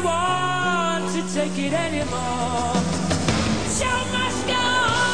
want to take it anymore? Show must go on.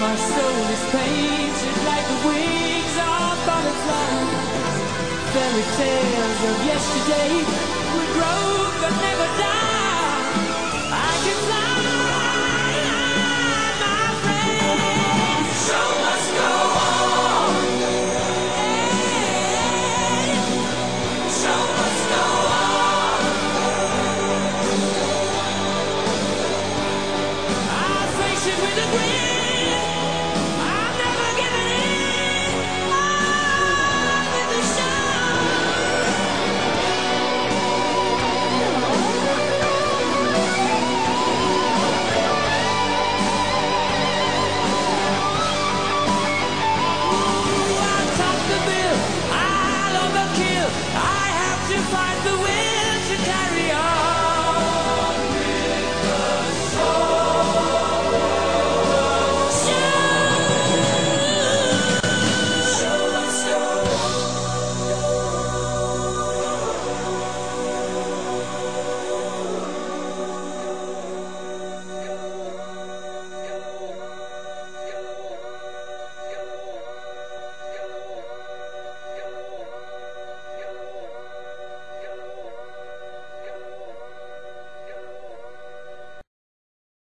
My soul is painted like the wings of butterflies. Fairy tales of yesterday will grow but never die.